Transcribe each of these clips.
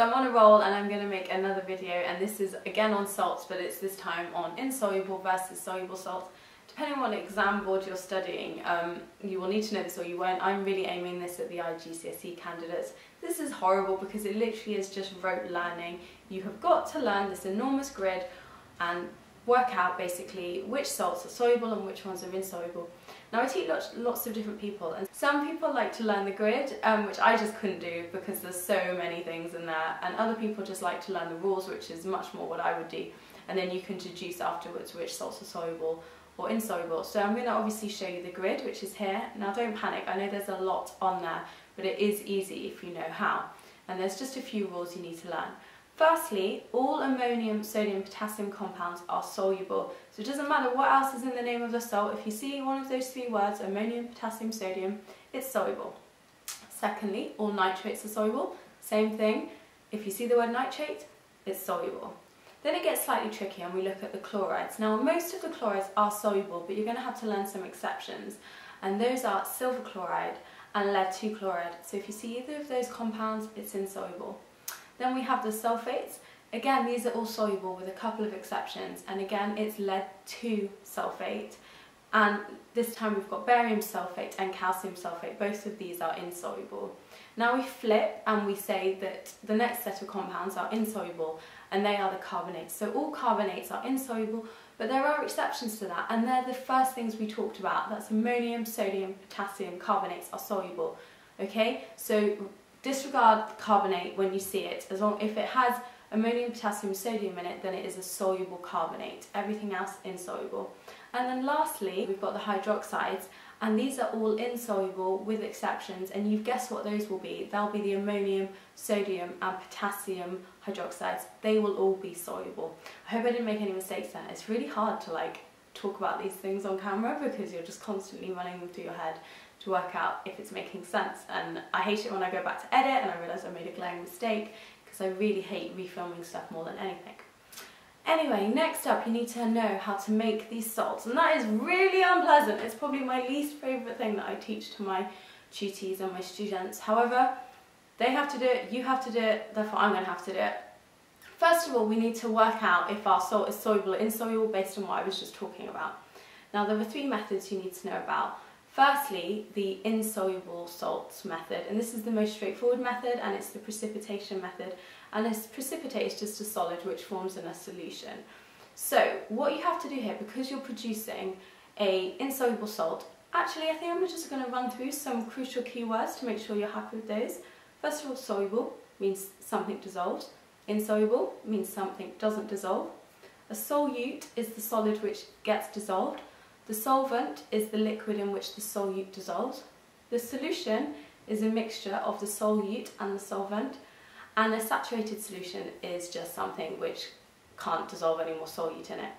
So I'm on a roll and I'm going to make another video and this is again on salts but it's this time on insoluble versus soluble salts. Depending on what exam board you're studying, um, you will need to know this or you won't. I'm really aiming this at the IGCSE candidates. This is horrible because it literally is just rote learning. You have got to learn this enormous grid and work out basically which salts are soluble and which ones are insoluble. Now I teach lots, lots of different people and some people like to learn the grid um, which I just couldn't do because there's so many things in there and other people just like to learn the rules which is much more what I would do and then you can deduce afterwards which salts are soluble or insoluble. So I'm going to obviously show you the grid which is here. Now don't panic, I know there's a lot on there but it is easy if you know how and there's just a few rules you need to learn. Firstly, all ammonium, sodium, potassium compounds are soluble. So it doesn't matter what else is in the name of the salt, if you see one of those three words, ammonium, potassium, sodium, it's soluble. Secondly, all nitrates are soluble. Same thing, if you see the word nitrate, it's soluble. Then it gets slightly tricky and we look at the chlorides. Now most of the chlorides are soluble, but you're going to have to learn some exceptions. And those are silver chloride and lead 2 chloride. So if you see either of those compounds, it's insoluble. Then we have the sulfates. Again, these are all soluble with a couple of exceptions. And again, it's lead 2 sulfate. And this time we've got barium sulfate and calcium sulfate. Both of these are insoluble. Now we flip and we say that the next set of compounds are insoluble and they are the carbonates. So all carbonates are insoluble, but there are exceptions to that and they're the first things we talked about. That's ammonium, sodium, potassium, carbonates are soluble. Okay, so Disregard carbonate when you see it, as long if it has ammonium, potassium, sodium in it, then it is a soluble carbonate. Everything else insoluble. And then lastly, we've got the hydroxides, and these are all insoluble with exceptions, and you've guessed what those will be. They'll be the ammonium, sodium, and potassium hydroxides. They will all be soluble. I hope I didn't make any mistakes there. It's really hard to like talk about these things on camera because you're just constantly running them through your head to work out if it's making sense and I hate it when I go back to edit and I realise I made a glaring mistake because I really hate refilming stuff more than anything. Anyway, next up you need to know how to make these salts and that is really unpleasant. It's probably my least favourite thing that I teach to my tutees and my students. However, they have to do it, you have to do it, therefore I'm going to have to do it. First of all, we need to work out if our salt is soluble or insoluble based on what I was just talking about. Now there are three methods you need to know about. Firstly, the insoluble salts method, and this is the most straightforward method and it's the precipitation method. And this precipitate is just a solid which forms in a solution. So what you have to do here, because you're producing a insoluble salt, actually I think I'm just going to run through some crucial keywords to make sure you're happy with those. First of all, soluble means something dissolved. Insoluble means something doesn't dissolve. A solute is the solid which gets dissolved. The solvent is the liquid in which the solute dissolves. The solution is a mixture of the solute and the solvent and a saturated solution is just something which can't dissolve any more solute in it.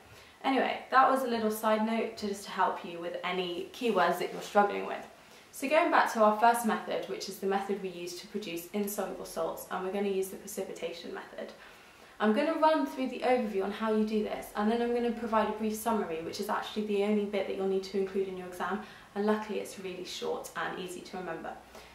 Anyway, that was a little side note to just to help you with any keywords that you're struggling with. So going back to our first method, which is the method we use to produce insoluble salts, and we're going to use the precipitation method. I'm going to run through the overview on how you do this and then I'm going to provide a brief summary which is actually the only bit that you'll need to include in your exam and luckily it's really short and easy to remember.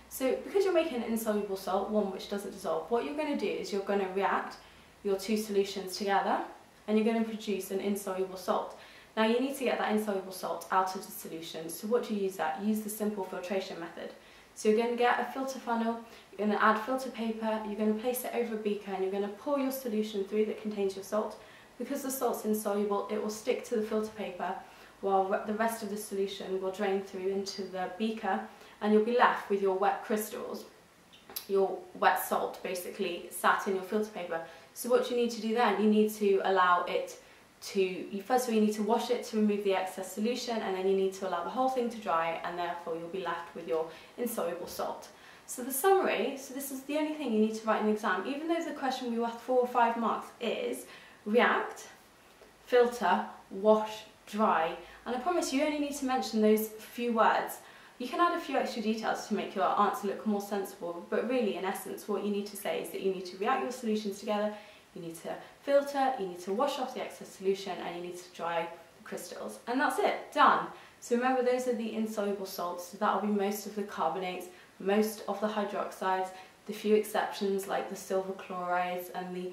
So because you're making an insoluble salt, one which doesn't dissolve, what you're going to do is you're going to react your two solutions together and you're going to produce an insoluble salt. Now you need to get that insoluble salt out of the solution, so what do you use that? Use the simple filtration method. So you're going to get a filter funnel, you're going to add filter paper, you're going to place it over a beaker and you're going to pour your solution through that contains your salt. Because the salt's insoluble, it will stick to the filter paper while the rest of the solution will drain through into the beaker and you'll be left with your wet crystals, your wet salt basically sat in your filter paper. So what you need to do then, you need to allow it to, first of all you need to wash it to remove the excess solution and then you need to allow the whole thing to dry and therefore you'll be left with your insoluble salt. So the summary, so this is the only thing you need to write in the exam, even though the question will be worth four or five marks, is react, filter, wash, dry. And I promise you only need to mention those few words. You can add a few extra details to make your answer look more sensible, but really in essence what you need to say is that you need to react your solutions together, you need to filter, you need to wash off the excess solution and you need to dry the crystals. And that's it, done. So remember those are the insoluble salts, so that'll be most of the carbonates, most of the hydroxides, the few exceptions like the silver chlorides and the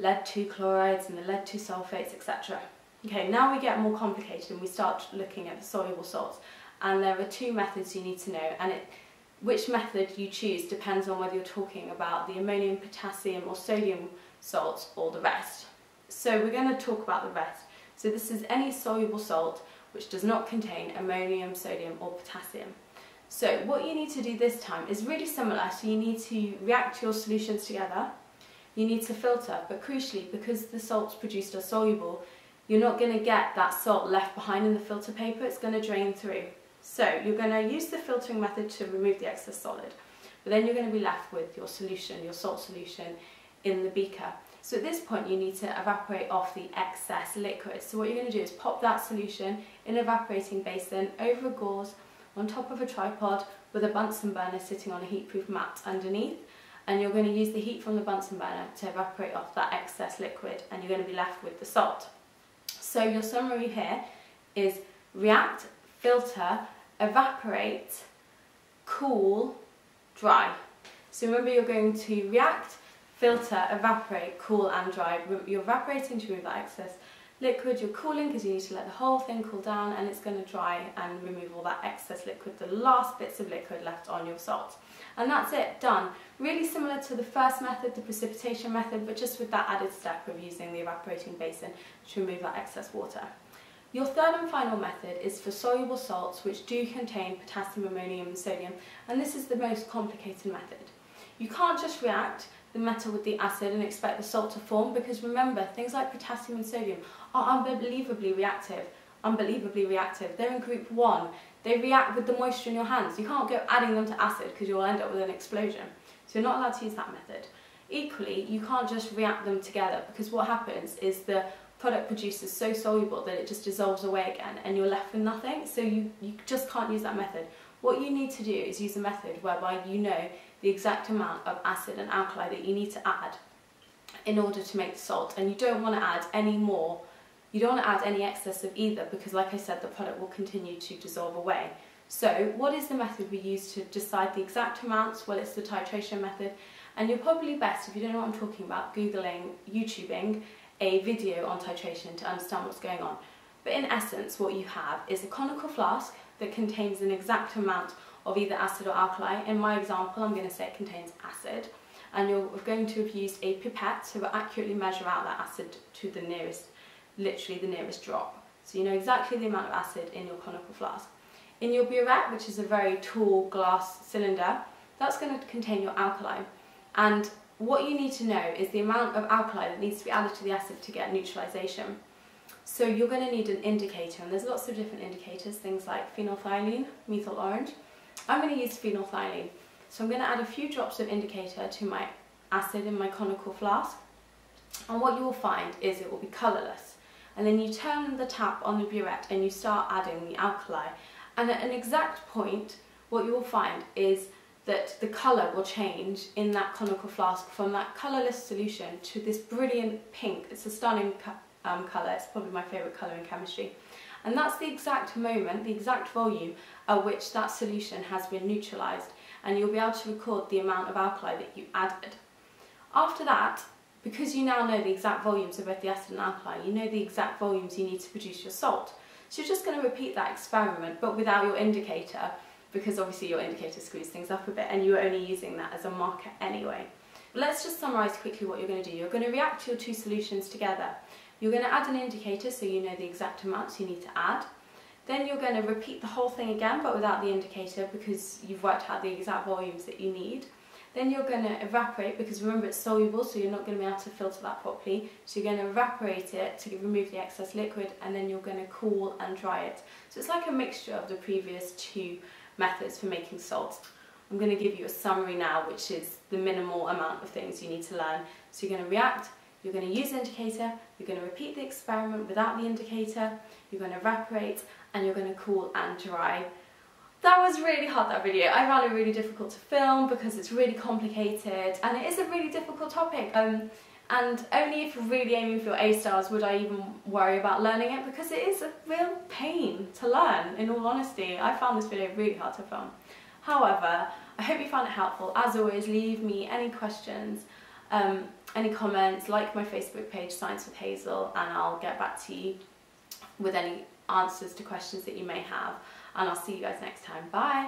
lead 2 chlorides and the lead 2 sulfates, etc. Okay, now we get more complicated and we start looking at the soluble salts. And there are two methods you need to know, and it, which method you choose depends on whether you're talking about the ammonium, potassium, or sodium salts or the rest. So we're going to talk about the rest. So this is any soluble salt which does not contain ammonium, sodium, or potassium. So what you need to do this time is really similar. So you need to react your solutions together. You need to filter, but crucially, because the salts produced are soluble, you're not going to get that salt left behind in the filter paper, it's going to drain through. So you're going to use the filtering method to remove the excess solid, but then you're going to be left with your solution, your salt solution in the beaker. So at this point you need to evaporate off the excess liquid. So what you're going to do is pop that solution in an evaporating basin over a gauze on top of a tripod with a Bunsen burner sitting on a heatproof mat underneath and you're going to use the heat from the Bunsen burner to evaporate off that excess liquid and you're going to be left with the salt. So your summary here is react, filter, evaporate, cool, dry. So remember you're going to react, filter, evaporate, cool and dry. You're evaporating to remove that excess liquid, you're cooling because you need to let the whole thing cool down and it's going to dry and remove all that excess liquid, the last bits of liquid left on your salt. And that's it, done. Really similar to the first method, the precipitation method, but just with that added step of using the evaporating basin to remove that excess water. Your third and final method is for soluble salts which do contain potassium, ammonium and sodium, and this is the most complicated method. You can't just react the metal with the acid and expect the salt to form because remember things like potassium and sodium are unbelievably reactive unbelievably reactive. They're in group 1 they react with the moisture in your hands. You can't go adding them to acid because you'll end up with an explosion. So you're not allowed to use that method. Equally you can't just react them together because what happens is the product produced is so soluble that it just dissolves away again and you're left with nothing. So you, you just can't use that method. What you need to do is use a method whereby you know the exact amount of acid and alkali that you need to add in order to make the salt. And you don't want to add any more you don't want to add any excess of either because like I said the product will continue to dissolve away. So what is the method we use to decide the exact amounts? Well it's the titration method. And you're probably best if you don't know what I'm talking about googling youtubing a video on titration to understand what's going on. But in essence what you have is a conical flask that contains an exact amount of either acid or alkali. In my example, I'm going to say it contains acid. And you're going to have used a pipette to accurately measure out that acid to the nearest, literally the nearest drop. So you know exactly the amount of acid in your conical flask. In your burette, which is a very tall glass cylinder, that's going to contain your alkali. And what you need to know is the amount of alkali that needs to be added to the acid to get neutralization. So you're going to need an indicator, and there's lots of different indicators, things like phenolphthalein, methyl orange. I'm going to use phenolphthalein. So I'm going to add a few drops of indicator to my acid in my conical flask. And what you will find is it will be colourless. And then you turn the tap on the burette and you start adding the alkali. And at an exact point, what you will find is that the colour will change in that conical flask from that colourless solution to this brilliant pink. It's a stunning um, colour, it's probably my favourite colour in chemistry. And that's the exact moment, the exact volume at which that solution has been neutralised and you'll be able to record the amount of alkali that you added. After that, because you now know the exact volumes of both the acid and alkali, you know the exact volumes you need to produce your salt. So you're just going to repeat that experiment but without your indicator because obviously your indicator screws things up a bit and you're only using that as a marker anyway. But let's just summarise quickly what you're going to do. You're going to react your two solutions together. You're going to add an indicator so you know the exact amounts you need to add. Then you're going to repeat the whole thing again but without the indicator because you've worked out the exact volumes that you need. Then you're going to evaporate because remember it's soluble so you're not going to be able to filter that properly. So you're going to evaporate it to remove the excess liquid and then you're going to cool and dry it. So it's like a mixture of the previous two methods for making salt. I'm going to give you a summary now which is the minimal amount of things you need to learn. So you're going to react, you're going to use the indicator, you're going to repeat the experiment without the indicator, you're going to evaporate, and you're going to cool and dry. That was really hard, that video. I found it really difficult to film because it's really complicated and it is a really difficult topic. Um, and only if you're really aiming for your A stars would I even worry about learning it because it is a real pain to learn, in all honesty. I found this video really hard to film. However, I hope you found it helpful. As always, leave me any questions, um, any comments, like my Facebook page, Science with Hazel, and I'll get back to you with any answers to questions that you may have. And I'll see you guys next time. Bye!